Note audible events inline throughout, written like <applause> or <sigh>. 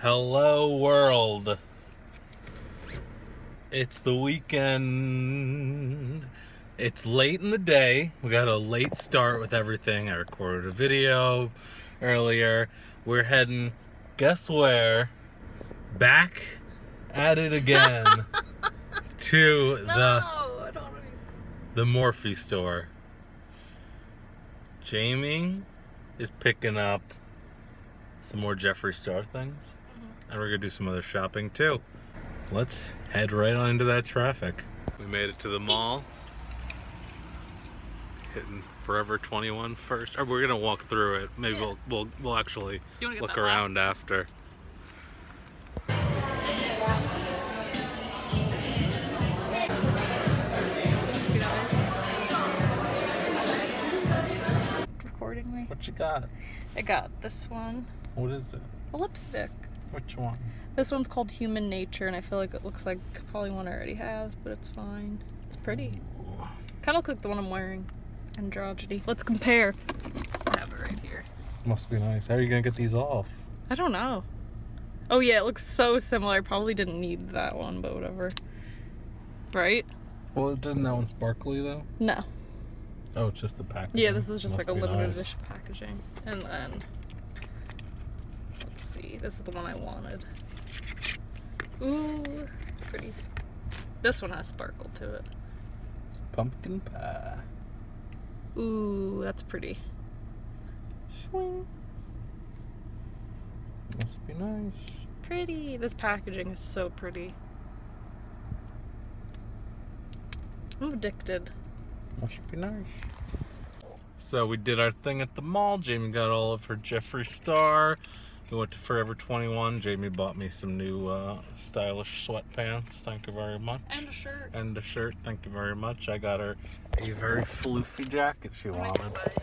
Hello, world. It's the weekend. It's late in the day. We got a late start with everything. I recorded a video earlier. We're heading, guess where? Back at it again <laughs> to the want to the Morphe store. Jaimie is picking up some more Jeffree Star things. And we're gonna do some other shopping too. Let's head right on into that traffic. We made it to the mall. Hitting Forever 21 first. Or we're gonna walk through it. Maybe Yeah. we'll we'll we'll actually You wanna get look around last? after. Recording me. What you got? I got this one. What is it? A lipstick. Which one? This one's called Human Nature, and I feel like it looks like probably one I already have, but it's fine. It's pretty. Kind of looks like the one I'm wearing. Androgyny. Let's compare. I have it right here. Must be nice. How are you gonna get these off? I don't know. Oh yeah, it looks so similar. I probably didn't need that one, but whatever. Right? Well, it doesn't that one sparkly though? No. Oh, it's just the packaging. Yeah, this was just Must like a limited nice. edition packaging. And then see, this is the one I wanted. Ooh, it's pretty. This one has sparkle to it. Pumpkin pie. Ooh, that's pretty. Swing. Must be nice. Pretty. This packaging is so pretty. I'm addicted. Must be nice. So we did our thing at the mall. Jaimie got all of her Jeffree Star. We went to Forever 21. Jaimie bought me some new uh, stylish sweatpants. Thank you very much. And a shirt. And a shirt. Thank you very much. I got her a very floofy jacket she I'm wanted. excited.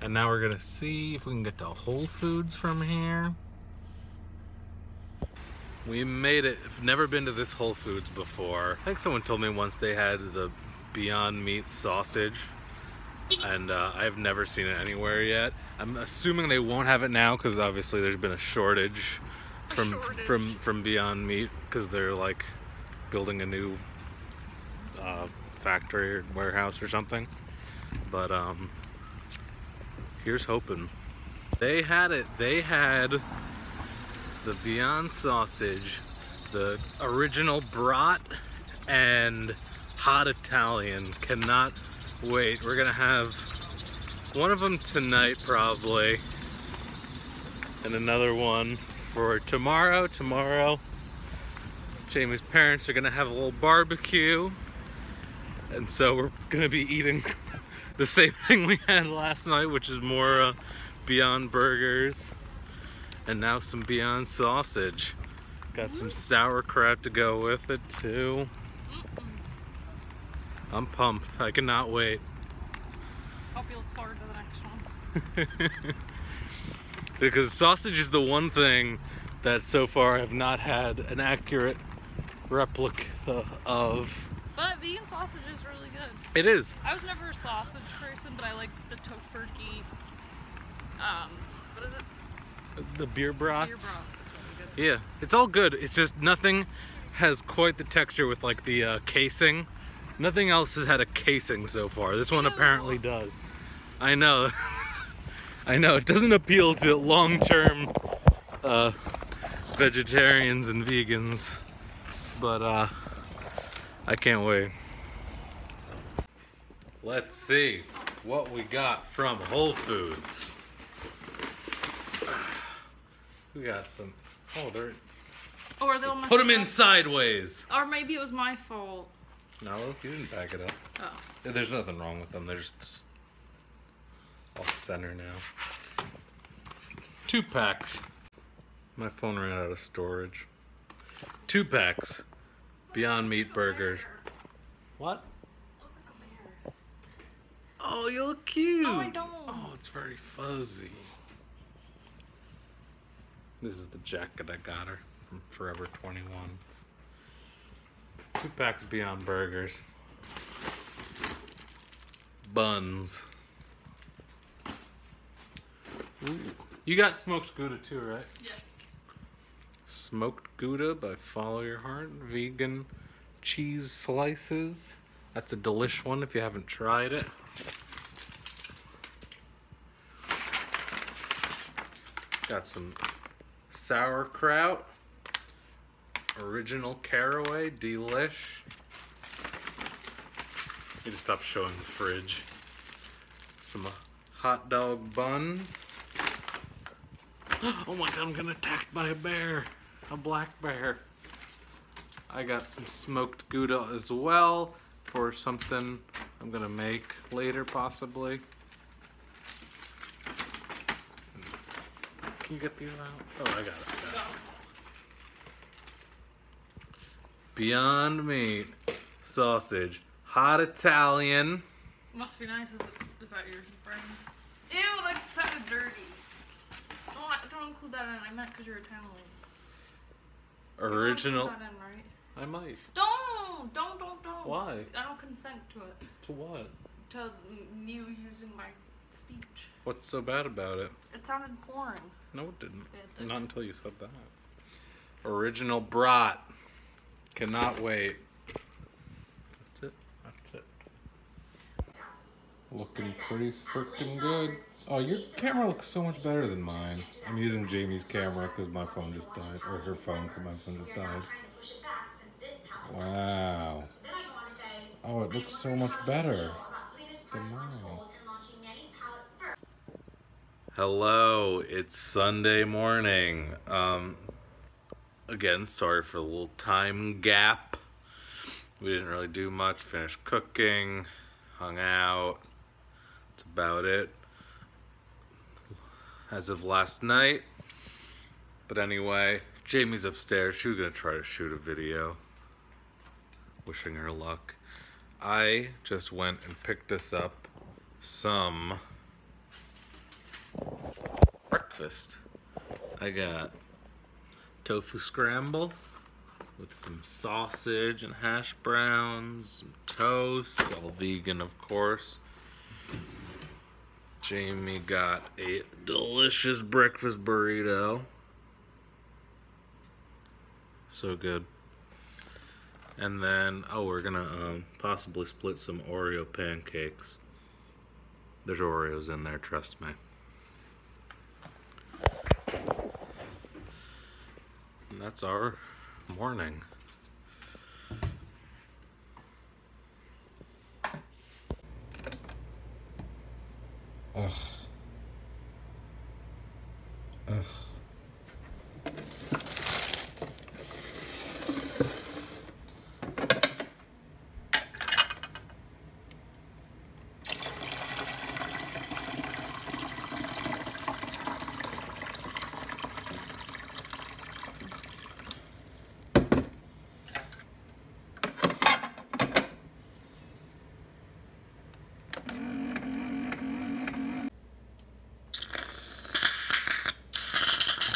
And now we're gonna see if we can get to Whole Foods from here. We made it. I've never been to this Whole Foods before. I think someone told me once they had the Beyond Meat sausage, and uh, I've never seen it anywhere yet. I'm assuming they won't have it now because obviously there's been a shortage A from shortage. from from Beyond Meat because they're like building a new uh, factory or warehouse or something. But um, here's hoping. They had it. They had the Beyond Sausage, the original brat, and hot Italian. Cannot wait. We're gonna have one of them tonight, probably, and another one for tomorrow. Tomorrow, Jaimie's parents are gonna have a little barbecue, and so we're gonna be eating <laughs> the same thing we had last night, which is more uh, Beyond Burgers, and now some Beyond Sausage. Got some sauerkraut to go with it too. I'm pumped. I cannot wait. Hope you look forward to the next one. <laughs> because sausage is the one thing that so far I have not had an accurate replica of. But vegan sausage is really good. It is. I was never a sausage person, but I like the Tofurky. Um, what is it? The beer brats. Beer broth. Really. Yeah, it's all good. It's just nothing has quite the texture with like the uh, casing. Nothing else has had a casing so far. This one apparently does. I know. <laughs> I know. It doesn't appeal to long-term uh, vegetarians and vegans, but uh, I can't wait. Let's see what we got from Whole Foods. <sighs> We got some. Oh, they're Or they'll Put them in sideways. Or maybe it was my fault. No, look, you didn't pack it up. Oh. There's nothing wrong with them. They're just off center now. Two packs. My phone ran out of storage. Two packs. Beyond Meat burgers. What? Oh, you look cute. No, I don't. Oh, it's very fuzzy. This is the jacket I got her from Forever 21. Two packs of Beyond Burgers. Buns. Ooh. You got smoked Gouda too, right? Yes. smoked Gouda by Follow Your Heart. Vegan cheese slices. That's a delish one if you haven't tried it. Got some sauerkraut. Original caraway, delish. Need to stop showing the fridge. Some hot dog buns. <gasps> Oh my god, I'm getting attacked by a bear. A black bear. I got some smoked Gouda as well for something I'm gonna make later possibly. Can you get these out? Oh, I got it. I got it. Beyond Meat sausage, hot Italian. Must be nice. Is, it, is that your friend? Ew, that sounded dirty. Don't, don't include that in. I meant because you're Italian. You Original. that in, right? I might. Don't, don't, don't, don't. Why? I don't consent to it. To what? To you using my speech. What's so bad about it? It sounded boring. No, it didn't. It did. Not until you said that. Original brat. Cannot wait. That's it. That's it. Looking pretty freaking good. Oh, your camera looks so much better than mine. I'm using Jaimie's camera because my phone just died, or her phone because my phone just died. Wow. Oh, it looks so much better than mine. Hello, it's Sunday morning. Um, again, sorry for the little time gap. We didn't really do much. Finished cooking, hung out. That's about it. As of last night. But anyway, Jaimie's upstairs. She was gonna try to shoot a video. Wishing her luck. I just went and picked us up some breakfast. I got tofu scramble with some sausage and hash browns, some toast, all vegan, of course. Jaimie got a delicious breakfast burrito. So good. And then, oh, we're gonna um, possibly split some Oreo pancakes. There's Oreos in there, trust me. That's our morning. Ugh. Ugh.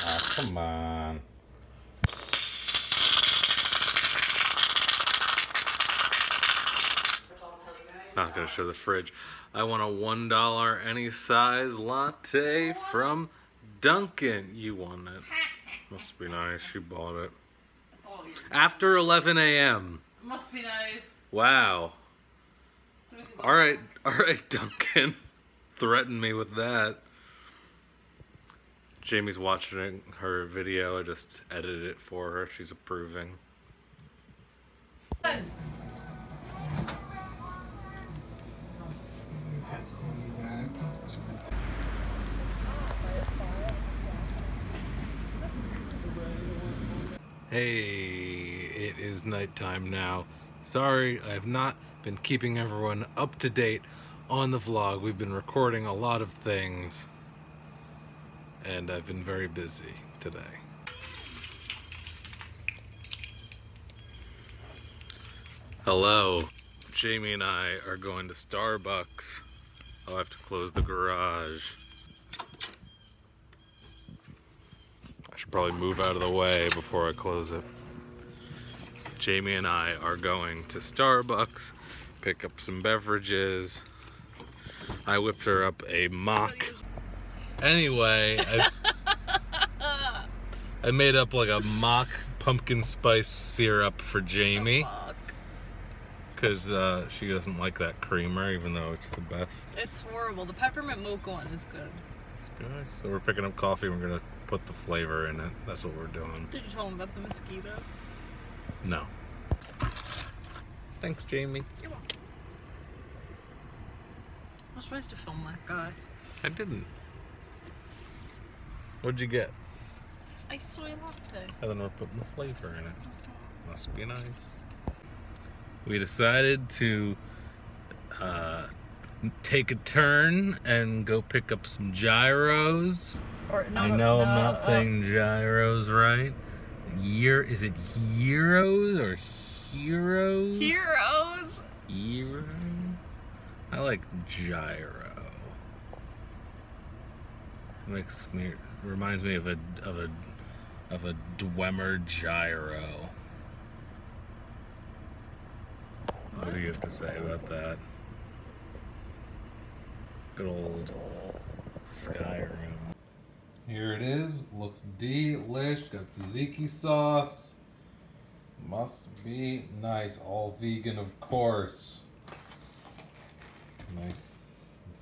Oh, come on. Not gonna show the fridge. I want a one dollar any size latte from Dunkin'. You won it. <laughs> Must be nice. You bought it That's all you. after 11 a.m. Must be nice. Wow. So we can go All right, <laughs> all right, Duncan. Threaten me with that. Jaimie's watching her video. I just edited it for her. She's approving. Good. Hey, it is nighttime now. Sorry, I have not been keeping everyone up to date on the vlog. We've been recording a lot of things, and I've been very busy today. Hello. Jaimie and I are going to Starbucks. I'll have to close the garage. Should probably move out of the way before I close it. Jaimie and I are going to Starbucks, pick up some beverages. I whipped her up a mock. Anyway, I, I made up like a mock pumpkin spice syrup for Jaimie because uh, she doesn't like that creamer, even though it's the best. It's horrible. The peppermint mocha one is good. So we're picking up coffee. We're gonna put the flavor in it. That's what we're doing. Did you tell him about the mosquito? No. Thanks, Jaimie. You're welcome. I was supposed to film that guy. I didn't. What'd you get? Ice soy latte. And then we're putting the flavor in it. Must be nice. We decided to uh, take a turn and go pick up some gyros. Or no, I know I'm not uh, saying gyros right. Year is it heroes or heroes? heroes. Hero. I like gyro. Makes me reminds me of a of a of a Dwemer gyro. What do you have to say about that? Good old Skyrim. Here it is. Looks delish. Got tzatziki sauce. Must be nice. All vegan, of course. Nice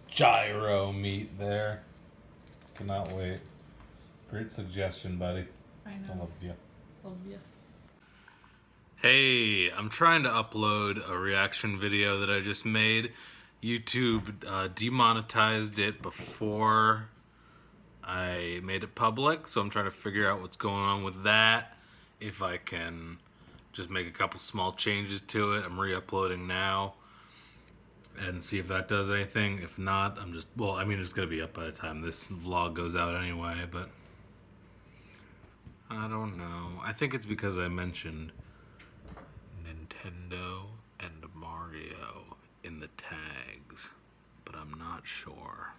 gyro meat there. Cannot wait. Great suggestion, buddy. I I know. love you. Love you. Hey, I'm trying to upload a reaction video that I just made. YouTube uh, demonetized it before I made it public, so I'm trying to figure out what's going on with that. If I can just make a couple small changes to it, I'm re-uploading now and see if that does anything. If not, I'm just well, I mean it's gonna be up by the time this vlog goes out anyway, but I don't know. I think it's because I mentioned Nintendo and Mario in the tags, but I'm not sure.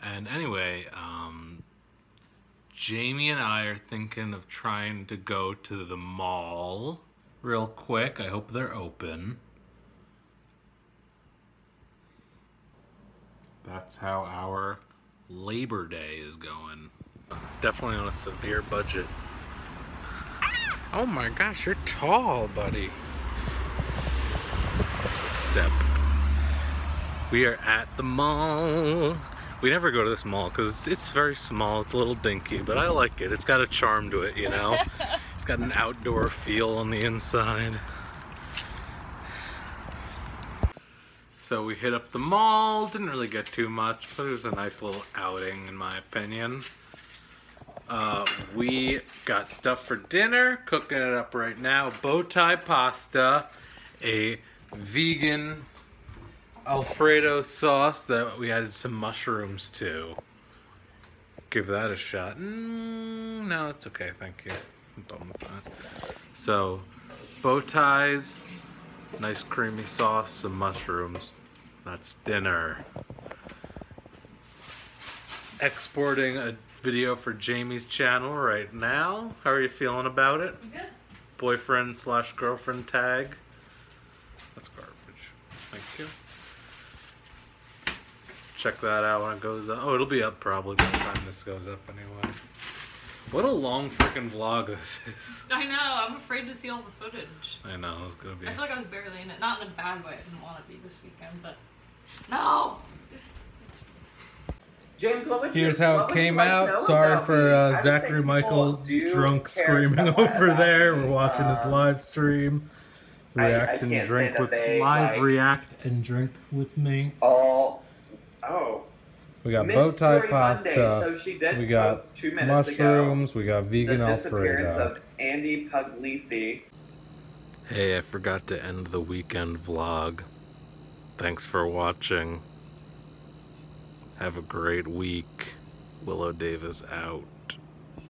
And anyway, um, Jaimie and I are thinking of trying to go to the mall real quick. I hope they're open. That's how our Labor Day is going. Definitely on a severe budget. Oh my gosh, you're tall, buddy. Step. We are at the mall. We never go to this mall because it's, it's very small. It's a little dinky, but I like it. It's got a charm to it, you know? <laughs> it's got an outdoor feel on the inside. So we hit up the mall. Didn't really get too much, but it was a nice little outing, in my opinion. Uh, we got stuff for dinner, cooking it up right now. Bow tie pasta, a vegan Alfredo sauce that we added some mushrooms to. Give that a shot. Mm, no, it's okay, thank you. I'm done with that. So, bow ties, nice creamy sauce, some mushrooms. That's dinner. Exporting a video for Jaimie's channel right now. How are you feeling about it? Good. Boyfriend slash girlfriend tag. That's garbage. Thank you. Check that out when it goes up. Oh, it'll be up probably by the time this goes up anyway. What a long freaking vlog this is. <laughs> I know. I'm afraid to see all the footage. I know, it's gonna be. I feel like I was barely in it. Not in a bad way. I didn't want to be this weekend, but no. James, what would you, Here's how it came like out. Sorry for uh, Zachary Michael drunk screaming <laughs> over there. We're watching his Um, live stream. I- I React and can't say drink that with they, live like- react and drink with me. All. Oh. We got Miss bow tie Story Monday, pasta. so she did we got post two minutes mushrooms. We got ago vegan the disappearance Alfredo. of Andy Puglisi. Hey, I forgot to end the weekend vlog. Thanks for watching. Have a great week. WiLLo Davis out.